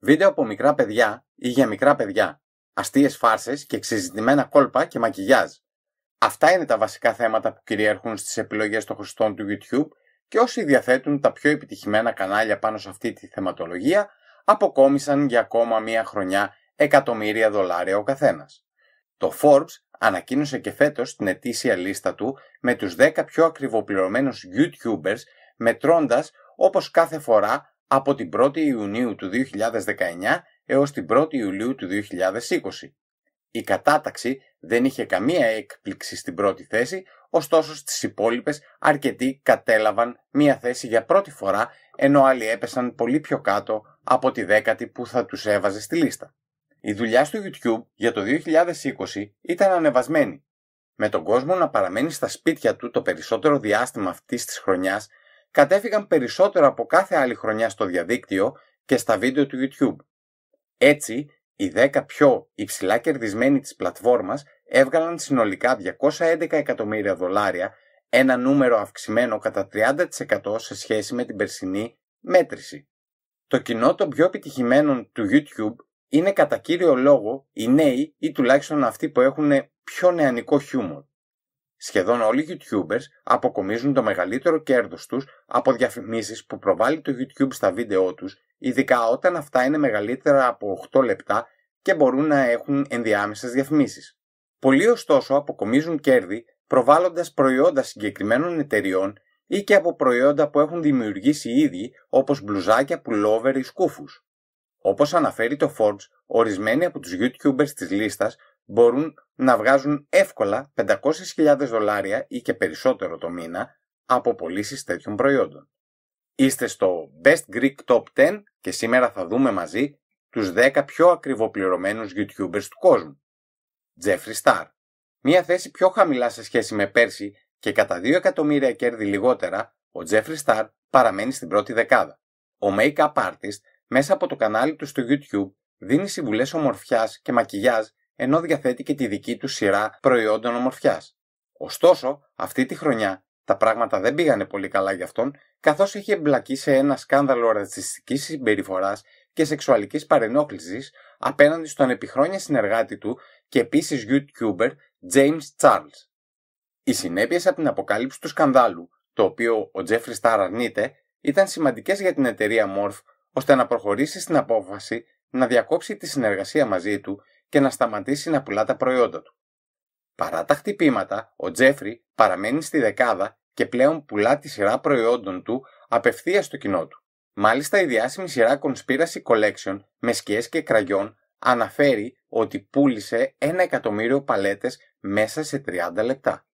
Βίντεο από μικρά παιδιά ή για μικρά παιδιά. Αστείες φάρσες και εξεζητημένα κόλπα και μακιγιάζ. Αυτά είναι τα βασικά θέματα που κυριαρχούν στις επιλογές των χρηστών του YouTube και όσοι διαθέτουν τα πιο επιτυχημένα κανάλια πάνω σε αυτή τη θεματολογία αποκόμισαν για ακόμα μία χρονιά εκατομμύρια δολάρια ο καθένας. Το Forbes ανακοίνωσε και φέτος την ετήσια λίστα του με τους 10 πιο ακριβοπληρωμένους YouTubers μετρώντας όπως κάθε φορά από την 1η Ιουνίου του 2019 έως την 1η Ιουλίου του 2020. Η κατάταξη δεν είχε καμία έκπληξη στην πρώτη θέση, ωστόσο στις υπόλοιπες αρκετοί κατέλαβαν μία θέση για πρώτη φορά, ενώ άλλοι έπεσαν πολύ πιο κάτω από τη δέκατη που θα τους έβαζε στη λίστα. Η δουλειά στο YouTube για το 2020 ήταν ανεβασμένη, με τον κόσμο να παραμένει στα σπίτια του το περισσότερο διάστημα αυτής της χρονιάς, κατέφυγαν περισσότερο από κάθε άλλη χρονιά στο διαδίκτυο και στα βίντεο του YouTube. Έτσι, οι 10 πιο υψηλά κερδισμένοι της πλατφόρμας έβγαλαν συνολικά 211 εκατομμύρια δολάρια, ένα νούμερο αυξημένο κατά 30% σε σχέση με την περσινή μέτρηση. Το κοινό των πιο επιτυχημένων του YouTube είναι κατά κύριο λόγο οι νέοι ή τουλάχιστον αυτοί που έχουν πιο νεανικό χιούμορ. Σχεδόν όλοι οι YouTubers αποκομίζουν το μεγαλύτερο κέρδος τους από διαφημίσεις που προβάλλει το YouTube στα βίντεό τους, ειδικά όταν αυτά είναι μεγαλύτερα από 8 λεπτά και μπορούν να έχουν ενδιάμεσες διαφημίσεις. Πολλοί ωστόσο αποκομίζουν κέρδη προβάλλοντας προϊόντα συγκεκριμένων εταιριών ή και από προϊόντα που έχουν δημιουργήσει ήδη όπως μπλουζάκια, πουλόβερ ή σκούφους. Όπως αναφέρει το Forbes, ορισμένοι από τους YouTubers της λίστας μπορούν να βγάζουν εύκολα 500.000 δολάρια ή και περισσότερο το μήνα από πωλήσεις τέτοιων προϊόντων. Είστε στο Best Greek Top 10 και σήμερα θα δούμε μαζί τους 10 πιο ακριβοπληρωμένους YouTubers του κόσμου. Jeffree Star. Μία θέση πιο χαμηλά σε σχέση με πέρσι και κατά 2 εκατομμύρια κέρδη λιγότερα, ο Jeffree Star παραμένει στην πρώτη δεκάδα. Ο make-up artist μέσα από το κανάλι του στο YouTube δίνει συμβουλές ομορφιάς και μακιγιάζ ενώ διαθέτει και τη δική του σειρά προϊόντων ομορφιάς. Ωστόσο, αυτή τη χρονιά τα πράγματα δεν πήγανε πολύ καλά για αυτόν, καθώς είχε εμπλακεί σε ένα σκάνδαλο ρατσιστικής συμπεριφοράς και σεξουαλικής παρενόχλησης απέναντι στον επιχρόνια συνεργάτη του και επίσης YouTuber James Charles. Οι συνέπειες από την αποκάλυψη του σκανδάλου, το οποίο ο Jeffree Star αρνείται, ήταν σημαντικές για την εταιρεία Morph ώστε να προχωρήσει στην απόφαση να διακόψει τη συνεργασία μαζί του και να σταματήσει να πουλά τα προϊόντα του. Παρά τα χτυπήματα, ο Τζέφρι παραμένει στη δεκάδα και πλέον πουλά τη σειρά προϊόντων του απευθείας στο κοινό του. Μάλιστα η διάσημη σειρά Conspiracy Collection με σκιές και κραγιόν αναφέρει ότι πούλησε ένα εκατομμύριο παλέτες μέσα σε 30 λεπτά.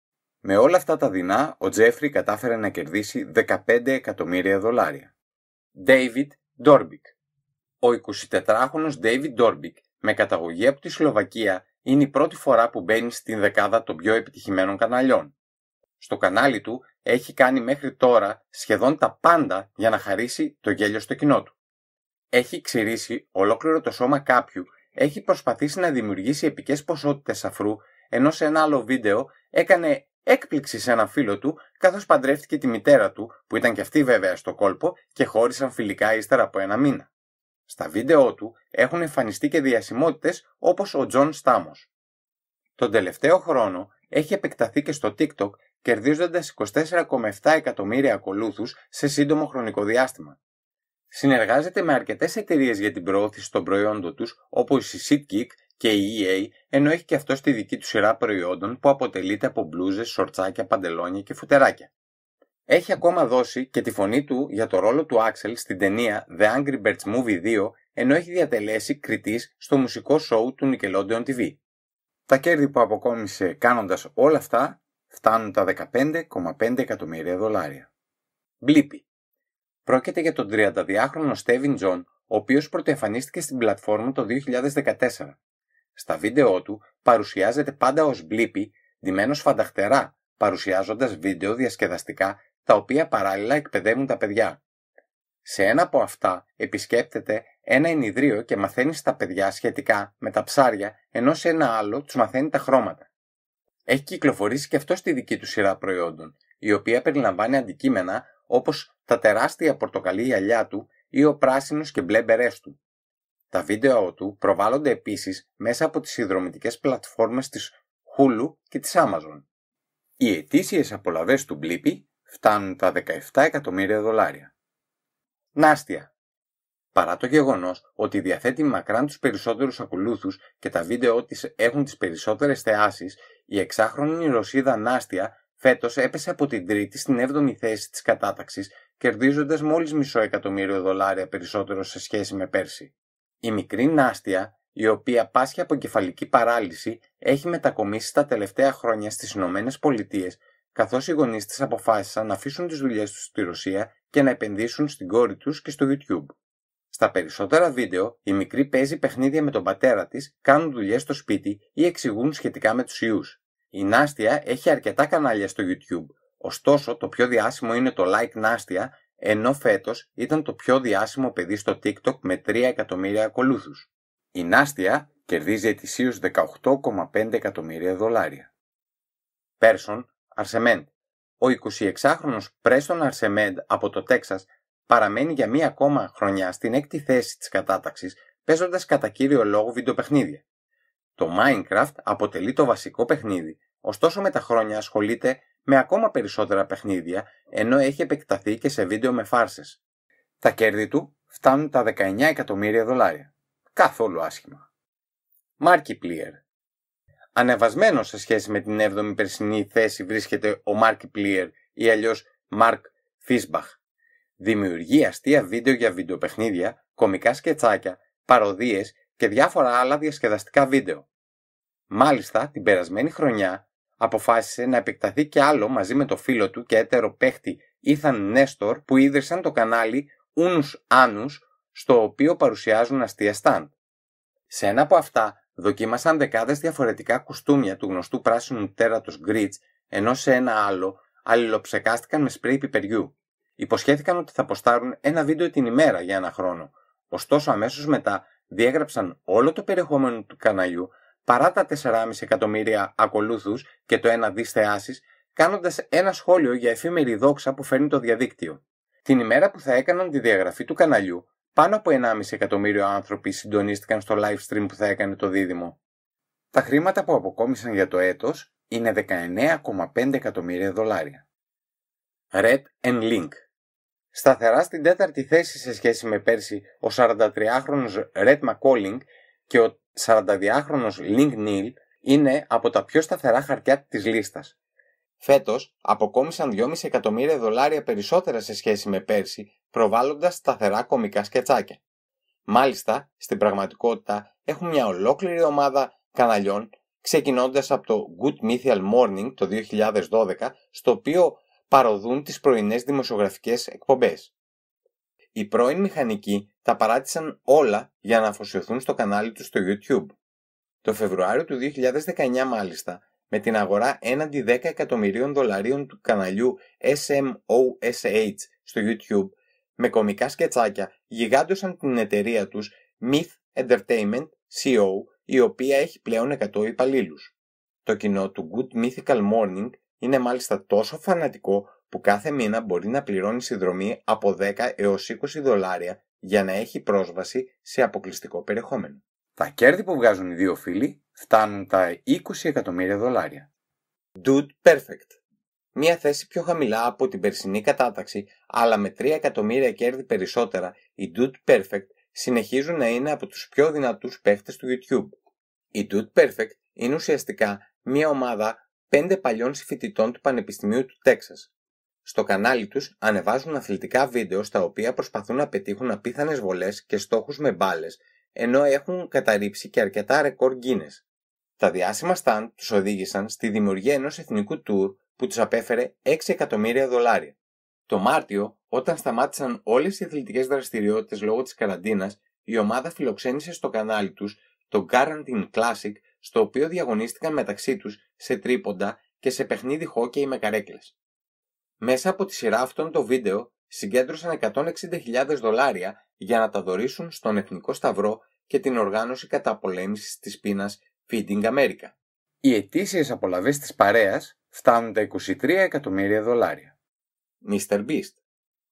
Με όλα αυτά τα δεινά, ο Τζέφρι κατάφερε να κερδίσει 15 εκατομμύρια δολάρια. David Dorbick Ο 24χρονος David Dorbick με καταγωγή από τη Σλοβακία είναι η πρώτη φορά που μπαίνει στην δεκάδα των πιο επιτυχημένων καναλιών. Στο κανάλι του έχει κάνει μέχρι τώρα σχεδόν τα πάντα για να χαρίσει το γέλιο στο κοινό του. Έχει ξηρίσει ολόκληρο το σώμα κάποιου, έχει προσπαθήσει να δημιουργήσει επικές ποσότητες αφρού, ενώ σε ένα άλλο βίντεο έκανε έκπληξη σε ένα φίλο του, καθώς παντρεύτηκε τη μητέρα του, που ήταν και αυτή βέβαια στο κόλπο και χώρισαν φιλικά ύστερα από ένα μήνα. Στα βίντεο του έχουν εμφανιστεί και διασημότητες όπως ο Τζον Στάμος. Τον τελευταίο χρόνο έχει επεκταθεί και στο TikTok κερδίζοντας 24,7 εκατομμύρια ακολούθους σε σύντομο χρονικό διάστημα. Συνεργάζεται με αρκετές εταιρείες για την προώθηση των προϊόντων τους όπως η SeatGeek και η EA, ενώ έχει και αυτό στη δική του σειρά προϊόντων που αποτελείται από μπλούζες, σορτσάκια, παντελόνια και φουτεράκια. Έχει ακόμα δώσει και τη φωνή του για το ρόλο του Axel στην ταινία The Angry Birds Movie 2, ενώ έχει διατελέσει κριτής στο μουσικό σόου του Nickelodeon TV. Τα κέρδη που αποκόμισε κάνοντας όλα αυτά φτάνουν τα 15,5 εκατομμύρια δολάρια. Blippi. Πρόκειται για τον 32χρονο Στέβιν Τζον, ο οποίος πρωτοεμφανίστηκε στην πλατφόρμα το 2014. Στα βίντεο του παρουσιάζεται πάντα ως Μπλίπι, ντυμένος φανταχτερά, παρουσιάζοντας βίντεο διασκεδαστικά τα οποία παράλληλα εκπαιδεύουν τα παιδιά. Σε ένα από αυτά επισκέπτεται ένα ενιδρίο και μαθαίνει στα παιδιά σχετικά με τα ψάρια, ενώ σε ένα άλλο τους μαθαίνει τα χρώματα. Έχει κυκλοφορήσει και αυτό στη δική του σειρά προϊόντων, η οποία περιλαμβάνει αντικείμενα όπως τα τεράστια πορτοκαλί γυαλιά του ή ο πράσινος και μπλε μπερές του. Τα βίντεο του προβάλλονται επίσης μέσα από τις συνδρομητικές πλατφόρμες της Hulu και της Amazon. Οι ετήσιες απολαβές του Blippi φτάνουν τα 17 εκατομμύρια δολάρια. Νάστια Παρά το γεγονός ότι διαθέτει μακράν τους περισσότερους ακολούθους και τα βίντεο της έχουν τις περισσότερες θεάσεις, η εξάχρονη Ρωσίδα Νάστια φέτος έπεσε από την τρίτη στην 7η θέση της κατάταξης, κερδίζοντας μόλις μισό εκατομμύριο δολάρια περισσότερο σε σχέση με πέρσι. Η μικρή Νάστια, η οποία πάσχει από κεφαλική παράλυση, έχει μετακομίσει τα τελευταία χρόνια στις Ηνωμένες Πολιτείες, καθώς οι γονείς της αποφάσισαν να αφήσουν τις δουλειές τους στη Ρωσία και να επενδύσουν στην κόρη τους και στο YouTube. Στα περισσότερα βίντεο, η μικρή παίζει παιχνίδια με τον πατέρα της, κάνουν δουλειές στο σπίτι ή εξηγούν σχετικά με τους ιούς. Η Νάστια έχει αρκετά κανάλια στο YouTube, ωστόσο το πιο διάσημο είναι το Like Νάστια, ενώ φέτος ήταν το πιο διάσημο παιδί στο TikTok με 3 εκατομμύρια ακολούθους. Η Νάστια κερδίζει ετησίως 18,5 εκατομμύρια δολάρια. Πέρσον Αρσεμέντ. Ο 26χρονος Πρέστον Αρσεμέντ από το Τέξας παραμένει για μία ακόμα χρονιά στην έκτη θέση της κατάταξης παίζοντας κατά κύριο λόγο βιντεοπαιχνίδια. Το Minecraft αποτελεί το βασικό παιχνίδι, ωστόσο με τα χρόνια ασχολείται με ακόμα περισσότερα παιχνίδια, ενώ έχει επεκταθεί και σε βίντεο με φάρσες. Τα κέρδη του φτάνουν τα 19 εκατομμύρια δολάρια. Καθόλου άσχημα. Markiplier Ανεβασμένος σε σχέση με την 7η περσινή θέση βρίσκεται ο Markiplier ή αλλιώς Mark Fisbach, Δημιουργεί αστεία βίντεο για βιντεοπαιχνίδια, κομικά σκετσάκια, παροδίες και διάφορα άλλα διασκεδαστικά βίντεο. Μάλιστα, την περασμένη χρονιά αποφάσισε να επεκταθεί και άλλο μαζί με το φίλο του και έτερο παίχτη Ethan Nestor που ίδρυσαν το κανάλι Unus Annus στο οποίο παρουσιάζουν αστεία στάντ. Σε ένα από αυτά δοκίμασαν δεκάδες διαφορετικά κουστούμια του γνωστού πράσινου τέρατος Grits ενώ σε ένα άλλο αλληλοψεκάστηκαν με σπρέι πιπεριού. Υποσχέθηκαν ότι θα ποστάρουν ένα βίντεο την ημέρα για ένα χρόνο. Ωστόσο, αμέσως μετά διέγραψαν όλο το περιεχόμενο του καναλιού παρά τα 4,5 εκατομμύρια ακολούθους και το 1 δι θεάσει, κάνοντας ένα σχόλιο για εφήμερη δόξα που φέρνει το διαδίκτυο. Την ημέρα που θα έκαναν τη διαγραφή του καναλιού, πάνω από 1,5 εκατομμύριο άνθρωποι συντονίστηκαν στο live stream που θα έκανε το δίδυμο. Τα χρήματα που αποκόμισαν για το έτος είναι 19,5 εκατομμύρια δολάρια. Red and Link Σταθερά στην τέταρτη θέση σε σχέση με πέρσι ο 43χρονος Red McCalling και ο 42χρονος Link Neal είναι από τα πιο σταθερά χαρτιά της λίστας. Φέτος αποκόμισαν 2,5 εκατομμύρια δολάρια περισσότερα σε σχέση με πέρσι προβάλλοντας σταθερά κομικά σκετσάκια. Μάλιστα, στην πραγματικότητα έχουν μια ολόκληρη ομάδα καναλιών ξεκινώντας από το Good Mythical Morning το 2012 στο οποίο παροδούν τις πρωινές δημοσιογραφικές εκπομπές. Οι πρώην μηχανικοί τα παράτησαν όλα για να αφοσιωθούν στο κανάλι τους στο YouTube. Το Φεβρουάριο του 2019 μάλιστα, με την αγορά έναντι 10 εκατομμυρίων δολαρίων του καναλιού SMOSH στο YouTube, με κομικά σκετσάκια γιγάντωσαν την εταιρεία τους Myth Entertainment CO, η οποία έχει πλέον 100 υπαλλήλους. Το κοινό του Good Mythical Morning είναι μάλιστα τόσο φανατικό που κάθε μήνα μπορεί να πληρώνει συνδρομή από 10 έως 20 δολάρια για να έχει πρόσβαση σε αποκλειστικό περιεχόμενο. Τα κέρδη που βγάζουν οι δύο φίλοι φτάνουν τα 20 εκατομμύρια δολάρια. Dude Perfect Μία θέση πιο χαμηλά από την περσινή κατάταξη, αλλά με 3 εκατομμύρια κέρδη περισσότερα, οι Dude Perfect συνεχίζουν να είναι από τους πιο δυνατούς παίχτες του YouTube. Οι Dude Perfect είναι ουσιαστικά μία ομάδα πέντε παλιών συμφοιτητών του Πανεπιστημίου του Τέξας. Στο κανάλι τους ανεβάζουν αθλητικά βίντεο στα οποία προσπαθούν να πετύχουν απίθανες βολές και στόχους με μπάλες, ενώ έχουν καταρρύψει και αρκετά ρεκόρ Guinness. Τα διάσημα stand τους οδήγησαν στη δημιουργία ενός εθνικού tour που τους απέφερε 6 εκατομμύρια δολάρια. Το Μάρτιο, όταν σταμάτησαν όλες οι αθλητικές δραστηριότητες λόγω της καραντίνας, η ομάδα φιλοξένησε στο κανάλι τους το Guarantine Classic στο οποίο διαγωνίστηκαν μεταξύ τους σε τρίποντα και σε παιχνίδι χόκεϊ με καρέκλες. Μέσα από τη σειρά αυτών το βίντεο συγκέντρωσαν 160.000 δολάρια για να τα δωρήσουν στον Εθνικό Σταυρό και την οργάνωση καταπολέμησης της πείνας Feeding America. Οι ετήσιες απολαβές της παρέας φτάνουν τα 23 εκατομμύρια δολάρια. Mr. Beast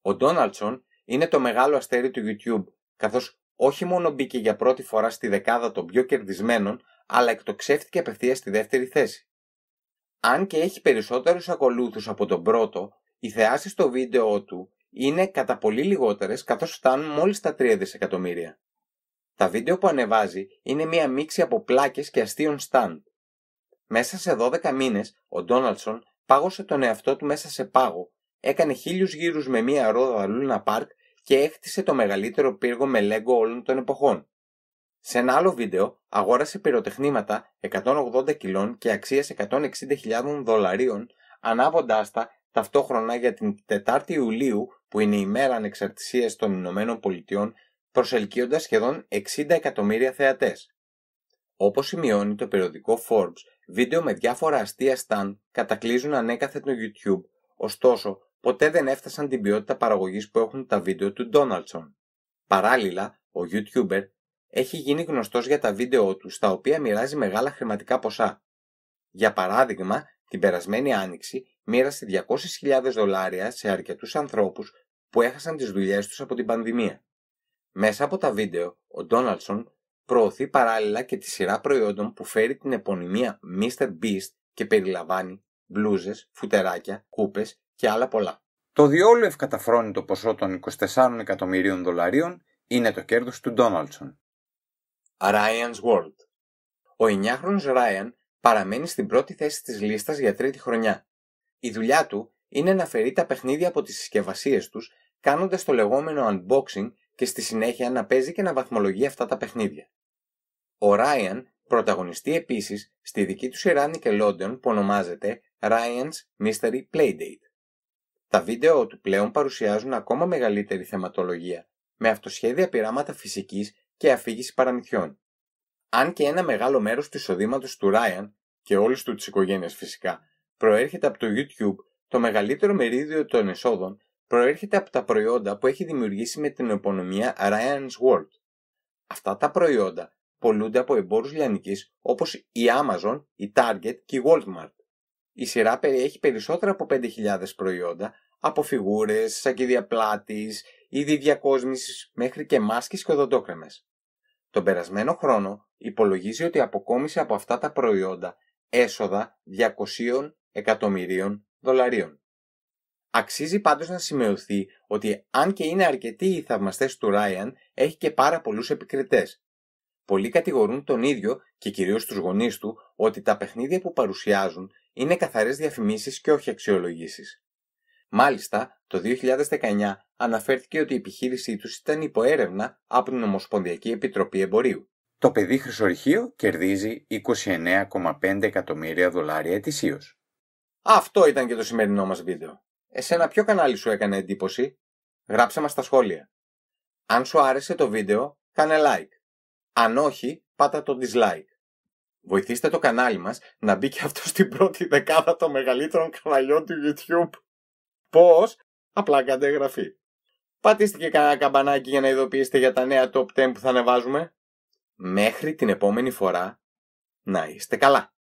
Ο Ντόναλτσον είναι το μεγάλο αστέρι του YouTube, καθώς όχι μόνο μπήκε για πρώτη φορά στη δεκάδα των πιο κερδισμένων, αλλά εκτοξεύτηκε απευθείας στη δεύτερη θέση. Αν και έχει περισσότερους ακολούθους από τον πρώτο, οι θεάσεις στο βίντεο του είναι κατά πολύ λιγότερες καθώς φτάνουν μόλις τα 3 δισεκατομμύρια. Τα βίντεο που ανεβάζει είναι μία μίξη από πλάκες και αστείων stand. Μέσα σε 12 μήνες, ο Ντόναλτσον πάγωσε τον εαυτό του μέσα σε πάγο, έκανε χίλιους γύρους με μία ρόδα Luna Park και έχτισε το μεγαλύτερο πύργο με Lego όλων των εποχών. Σε ένα άλλο βίντεο αγόρασε πυροτεχνήματα 180 κιλών και αξίας 160.000 δολαρίων ανάβοντάς τα ταυτόχρονα για την 4η Ιουλίου που είναι η μέρα ανεξαρτησίας των Ηνωμένων Πολιτειών προσελκύοντας σχεδόν 60 εκατομμύρια θεατές. Όπως σημειώνει το περιοδικό Forbes, βίντεο με διάφορα αστεία στάν κατακλείζουν ανέκαθεν το YouTube, ωστόσο ποτέ δεν έφτασαν την ποιότητα παραγωγής που έχουν τα βίντεο του Donaldson. Παράλληλα, ο YouTuber έχει γίνει γνωστός για τα βίντεο του στα οποία μοιράζει μεγάλα χρηματικά ποσά. Για παράδειγμα, την περασμένη άνοιξη μοίρασε 200.000 δολάρια σε αρκετούς ανθρώπους που έχασαν τις δουλειές τους από την πανδημία. Μέσα από τα βίντεο, ο Ντόναλσον προωθεί παράλληλα και τη σειρά προϊόντων που φέρει την επωνυμία Mr. Beast και περιλαμβάνει μπλούζες, φουτεράκια, κούπες και άλλα πολλά. Το διόλου ευκαταφρόνητο ποσό των 24 εκατομμυρίων δολαρίων είναι το κέρδος του Ντόναλτσον. Ryan's World Ο 9χρονος Ryan παραμένει στην πρώτη θέση της λίστας για τρίτη χρονιά. Η δουλειά του είναι να φερεί τα παιχνίδια από τις συσκευασίες τους κάνοντας το λεγόμενο unboxing και στη συνέχεια να παίζει και να βαθμολογεί αυτά τα παιχνίδια. Ο Ryan πρωταγωνιστεί επίσης στη δική τους σειρά Nickelodeon που ονομάζεται Ryan's Mystery Playdate. Τα βίντεο του πλέον παρουσιάζουν ακόμα μεγαλύτερη θεματολογία, με αυτοσχέδια πειράματα φυσικής και αφήγηση παραμυθιών. Αν και ένα μεγάλο μέρος του εισοδήματος του Ryan και όλης τους της οικογένειας φυσικά προέρχεται από το YouTube, το μεγαλύτερο μερίδιο των εσόδων προέρχεται από τα προϊόντα που έχει δημιουργήσει με την επωνυμία Ryan's World. Αυτά τα προϊόντα πολλούνται από εμπόρους λιανικής όπως η Amazon, η Target και η Walmart. Η σειρά περιέχει περισσότερα από 5.000 προϊόντα από φιγούρες, σακίδια πλάτης, είδη διακόσμησης μέχρι και μάσκες και οδοντόκρεμες. Τον περασμένο χρόνο υπολογίζει ότι αποκόμισε από αυτά τα προϊόντα έσοδα 200 εκατομμυρίων δολαρίων. Αξίζει πάντως να σημειωθεί ότι αν και είναι αρκετοί οι θαυμαστές του Ράιαν, έχει και πάρα πολλούς επικριτές. Πολλοί κατηγορούν τον ίδιο και κυρίως τους γονείς του ότι τα παιχνίδια που παρουσιάζουν είναι καθαρές διαφημίσεις και όχι αξιολογήσεις. Μάλιστα, το 2019 αναφέρθηκε ότι η επιχείρησή τους ήταν υποέρευνα από την Ομοσπονδιακή Επιτροπή Εμπορίου. Το παιδί χρυσορυχείο κερδίζει 29,5 εκατομμύρια δολάρια ετησίως. Αυτό ήταν και το σημερινό μας βίντεο. Εσένα ποιο κανάλι σου έκανε εντύπωση; Γράψε μας στα σχόλια. Αν σου άρεσε το βίντεο, κάνε like. Αν όχι, πάτα το dislike. Βοηθήστε το κανάλι μας να μπει και αυτό στην πρώτη δεκάδα των μεγαλύτερων καναλιών του YouTube. Πώς; Απλά κάντε εγγραφή. Πατήστε και κανένα καμπανάκι για να ειδοποιήσετε για τα νέα top 10 που θα ανεβάζουμε. Μέχρι την επόμενη φορά, να είστε καλά.